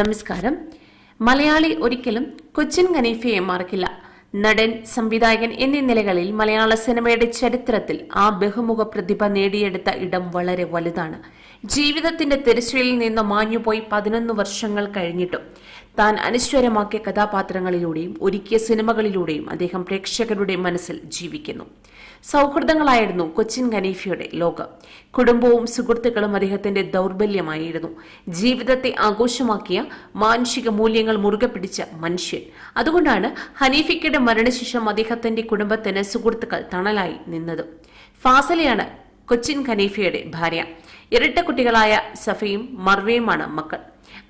നമസ്കാരം. മലയാളി ഒരിക്കലും കൊച്ചിൻ ഖനീഫയെ മറക്കില്ല. നടൻ സംവിധായകൻ എന്നീ നിലകളിൽ മലയാള സിനിമയുടെ ചരിത്രത്തിൽ ആ ബഹുമുഖ പ്രതിഭ നേടിയെടുത്ത ഇടം വളരെ വലുതാണ്. ജീവിതത്തിന്റെ തിരശ്ശീലിൽ നിന്ന് മാഞ്ഞുപോയി പതിനൊന്ന് വർഷങ്ങൾ കഴിഞ്ഞിട്ടും താൻ അനശ്വരമാക്കിയ കഥാപാത്രങ്ങളിലൂടെയും ഒരുക്കിയ സിനിമകളിലൂടെയും അദ്ദേഹം പ്രേക്ഷകരുടെ മനസ്സിൽ ജീവിക്കുന്നു. സൗഹൃദങ്ങളായിരുന്നു കൊച്ചിൻ ഖനീഫയുടെ ലോകം. കുടുംബവും സുഹൃത്തുക്കളും അദ്ദേഹത്തിന്റെ ദൗർബല്യമായിരുന്നു. ജീവിതത്തെ ആഘോഷമാക്കിയ മാനുഷിക മൂല്യങ്ങൾ മുറുകെ പിടിച്ച മനുഷ്യൻ. അതുകൊണ്ടാണ് ഹനീഫിക്കയുടെ മരണശേഷം അദ്ദേഹത്തിന്റെ കുടുംബത്തിന് സുഹൃത്തുക്കൾ തണലായി നിന്നത്. ഫാസലയാണ് കൊച്ചിൻ ഖനീഫയുടെ ഭാര്യ. ഇരട്ട കുട്ടികളായ സഫയും മർവയുമാണ് മക്കൾ.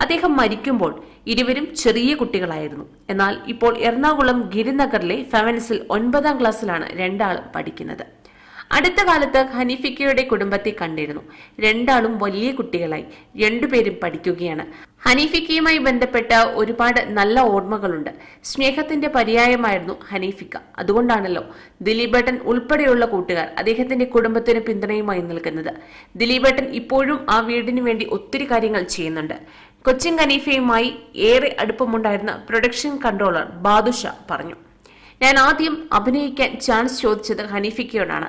അദ്ദേഹം മരിക്കുമ്പോൾ ഇരുവരും ചെറിയ കുട്ടികളായിരുന്നു. എന്നാൽ ഇപ്പോൾ എറണാകുളം ഗിരിനഗറിലെ ഫെവൻസിൽ ഒൻപതാം ക്ലാസ്സിലാണ് രണ്ടാളും പഠിക്കുന്നത്. അടുത്ത കാലത്ത് ഹനീഫിക്കയുടെ കുടുംബത്തെ കണ്ടിരുന്നു. രണ്ടാളും വലിയ കുട്ടികളായി. രണ്ടുപേരും പഠിക്കുകയാണ്. ഹനീഫിക്കയുമായി ബന്ധപ്പെട്ട ഒരുപാട് നല്ല ഓർമ്മകളുണ്ട്. സ്നേഹത്തിന്റെ പര്യായമായിരുന്നു ഹനീഫിക്ക. അതുകൊണ്ടാണല്ലോ ദിലീപേട്ടൻ ഉൾപ്പെടെയുള്ള കൂട്ടുകാർ അദ്ദേഹത്തിന്റെ കുടുംബത്തിന് പിന്തുണയുമായി നിൽക്കുന്നത്. ദിലീപേട്ടൻ ഇപ്പോഴും ആ വീടിനു വേണ്ടി ഒത്തിരി കാര്യങ്ങൾ ചെയ്യുന്നുണ്ട്. കൊച്ചിൻ ഖനീഫയുമായി ഏറെ അടുപ്പമുണ്ടായിരുന്ന പ്രൊഡക്ഷൻ കൺട്രോളർ ബാദുഷ പറഞ്ഞു. ഞാൻ ആദ്യം അഭിനയിക്കാൻ ചാൻസ് ചോദിച്ചത് ഹനീഫിക്കയോടാണ്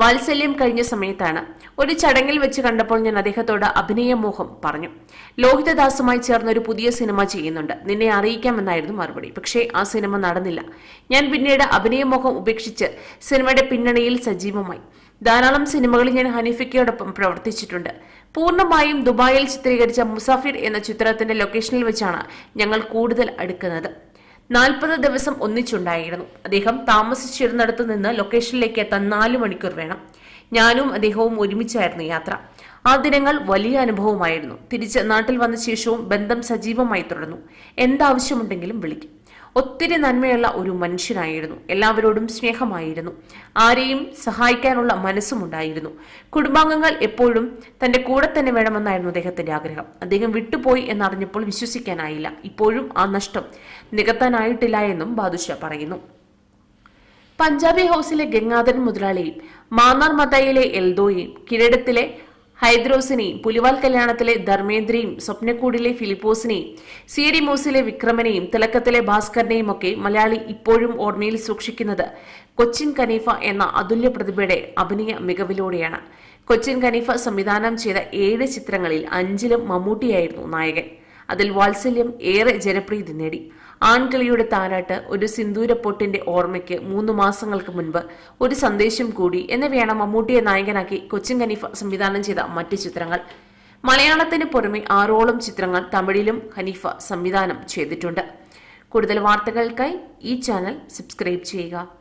വാത്സല്യം കഴിഞ്ഞ സമയത്താണ്. ഒരു ചടങ്ങിൽ വെച്ച് കണ്ടപ്പോൾ ഞാൻ അദ്ദേഹത്തോട് അഭിനയമോഹം പറഞ്ഞു. ലോഹിതദാസുമായി ചേർന്ന് ഒരു പുതിയ സിനിമ ചെയ്യുന്നുണ്ട്. നിന്നെ അറിയിക്കാമെന്നായിരുന്നു മറുപടി. പക്ഷേ ആ സിനിമ നടന്നില്ല. ഞാൻ പിന്നീട് അഭിനയമോഹം ഉപേക്ഷിച്ച് സിനിമയുടെ പിന്നണിയിൽ സജീവമായി. ധാരാളം സിനിമകളിൽ ഞാൻ ഹനീഫിക്കയോടൊപ്പം പ്രവർത്തിച്ചിട്ടുണ്ട്. പൂർണമായും ദുബായിൽ ചിത്രീകരിച്ച മുസാഫിർ എന്ന ചിത്രത്തിന്റെ ലൊക്കേഷനിൽ വെച്ചാണ് ഞങ്ങൾ കൂടുതൽ അടുക്കുന്നത്. നാൽപ്പത് ദിവസം ഒന്നിച്ചുണ്ടായിരുന്നു. അദ്ദേഹം താമസിച്ചിരുന്നിടത്തു നിന്ന് ലൊക്കേഷനിലേക്ക് എത്താൻ നാല് മണിക്കൂർ വേണം. ഞാനും അദ്ദേഹവും ഒരുമിച്ചായിരുന്നു യാത്ര. ആ ദിനങ്ങൾ വലിയ അനുഭവമായിരുന്നു. തിരിച്ച് നാട്ടിൽ വന്ന ശേഷവും ബന്ധം സജീവമായി തുടർന്നു. എന്താവശ്യമുണ്ടെങ്കിലും വിളിക്കും. ഒത്തിരി നന്മയുള്ള ഒരു മനുഷ്യനായിരുന്നു. എല്ലാവരോടും സ്നേഹമായിരുന്നു. ആരെയും സഹായിക്കാനുള്ള മനസ്സുമുണ്ടായിരുന്നു കുടുംബാംഗങ്ങൾ എപ്പോഴും തന്റെ കൂടെ തന്നെ വേണമെന്നായിരുന്നു അദ്ദേഹത്തിന്റെ ആഗ്രഹം. അദ്ദേഹം വിട്ടുപോയി എന്നറിഞ്ഞപ്പോൾ വിശ്വസിക്കാനായില്ല. ഇപ്പോഴും ആ നഷ്ടം നികത്താനായിട്ടില്ല എന്നും ബാദുഷ പറയുന്നു. പഞ്ചാബി ഹൌസിലെ ഗംഗാധരൻ മുതലാളിയും മാന്നാർ മതായിലെ എൽദോയും കിരീടത്തിലെ ഹൈദ്രോസിനെയും പുലിവാൽ കല്യാണത്തിലെ ധർമ്മേന്ദ്രയും സ്വപ്നക്കൂടിലെ ഫിലിപ്പോസിനെയും സിയരി മൂസിലെ വിക്രമനെയും തിളക്കത്തിലെ ഭാസ്കരനെയും ഒക്കെ മലയാളി ഇപ്പോഴും ഓർമ്മയിൽ സൂക്ഷിക്കുന്നത് കൊച്ചിൻ കനീഫ എന്ന അതുല്യ പ്രതിഭയുടെ അഭിനയ മികവിലൂടെയാണ്. കൊച്ചിൻ കനീഫ സംവിധാനം ചെയ്ത ഏഴ് ചിത്രങ്ങളിൽ അഞ്ചിലും മമ്മൂട്ടിയായിരുന്നു നായകൻ. അതിൽ വാത്സല്യം ഏറെ ജനപ്രീതി നേടി. ആൺകിളിയുടെ താരാട്ട് ഒരു സിന്ദൂരപ്പൊട്ടിന്റെ ഓർമ്മയ്ക്ക് മൂന്ന് മാസങ്ങൾക്ക് മുൻപ് ഒരു സന്ദേശം കൂടി എന്നിവയാണ് മമ്മൂട്ടിയെ നായകനാക്കി കൊച്ചിൻ ഖനീഫ സംവിധാനം ചെയ്ത മറ്റ് ചിത്രങ്ങൾ. മലയാളത്തിന് പുറമെ ആറോളം ചിത്രങ്ങൾ തമിഴിലും ഹനീഫ സംവിധാനം ചെയ്തിട്ടുണ്ട്. കൂടുതൽ വാർത്തകൾക്കായി ഈ ചാനൽ സബ്സ്ക്രൈബ് ചെയ്യുക.